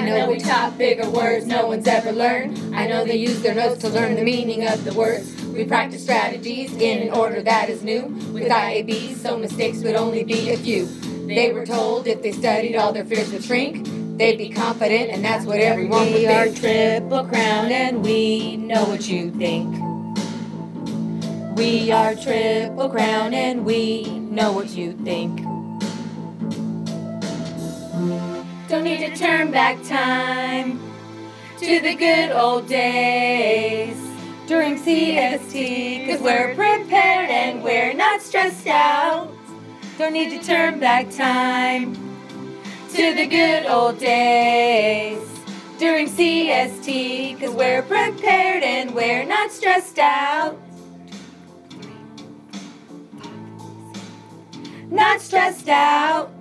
know we taught bigger words no one's ever learned. I know they use their notes to learn the meaning of the words. We practice strategies in an order that is new. With IABs, so mistakes would only be a few. They were told if they studied, all their fears would shrink. They'd be confident, and that's what everyone would We are. Triple Crown and we know what you think. We are Triple Crown and we know what you think. Don't need to turn back time to the good old days during CST, cause we're prepared and we're not stressed out. Don't need to turn back time to the good old days during CST, cause we're prepared and we're not stressed out. Not stressed out.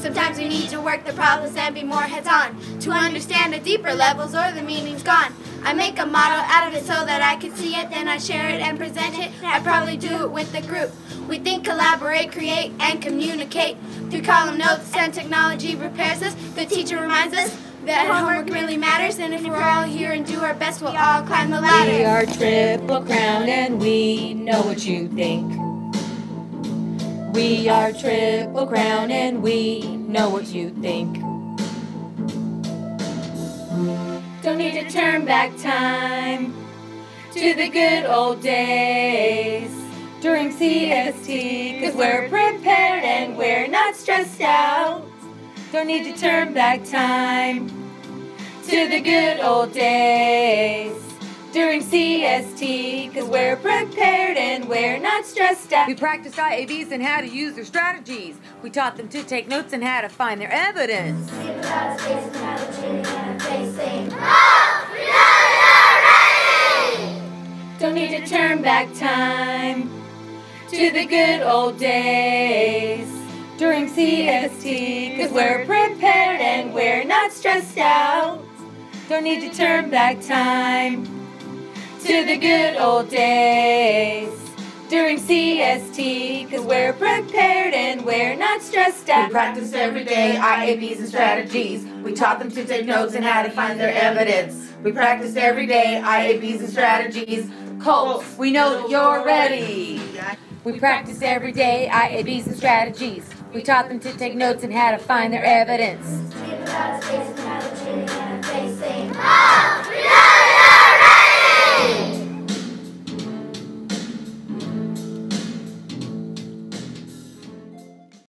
Sometimes we need to work the problems and be more heads on to understand the deeper levels or the meaning's gone. I make a model out of it so that I can see it, then I share it and present it. I probably do it with the group. We think, collaborate, create, and communicate through column notes and technology prepares us. The teacher reminds us that homework really matters, and if we're all here and do our best, we'll all climb the ladder. We are Triple Crown and we know what you think. We are Triple Crown and we know what you think. Don't need to turn back time to the good old days during CST, cause we're prepared and we're not stressed out. Don't need to turn back time to the good old days during CST, cause we're prepared and we're not stressed out. We practiced IABs and how to use their strategies. We taught them to take notes and how to find their evidence. Don't need to turn back time to the good old days during CST, cause we're prepared and we're not stressed out. Don't need to turn back time to the good old days during CST, cause we're prepared and we're not stressed out. We out. practiced every day IABs and strategies. We taught them to take notes and how to find their evidence. We practiced every day IABs and strategies. Colts, we know that you're ready. We practiced every day IABs and strategies. We taught them to take notes and how to find their evidence.